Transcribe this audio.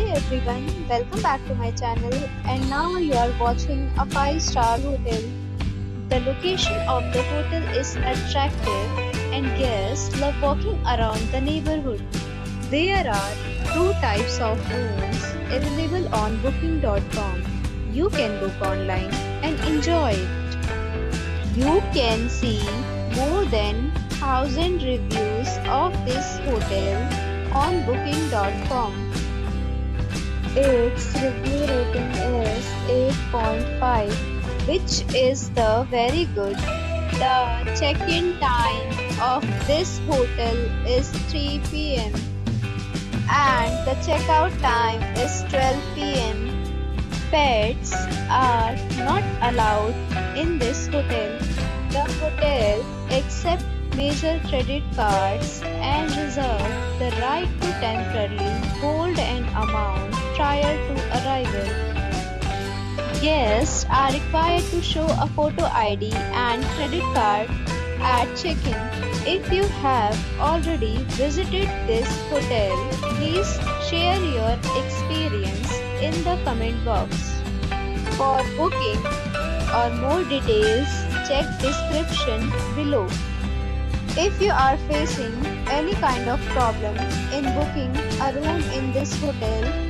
Hi everyone, welcome back to my channel and now you are watching a 5 star hotel. The location of the hotel is attractive and guests love walking around the neighborhood. There are two types of rooms available on booking.com. You can book online and enjoy it. You can see more than 1000 reviews of this hotel on booking.com. Its review rating is 8.5, which is the very good. The check-in time of this hotel is 3 pm and the checkout time is 12 pm. Pets are not allowed in this hotel. The hotel accepts major credit cards and reserve the right to temporarily hold an amount prior to arrival. Guests are required to show a photo ID and credit card at check-in. If you have already visited this hotel, please share your experience in the comment box. For booking or more details, check description below. If you are facing any kind of problem in booking a room in this hotel,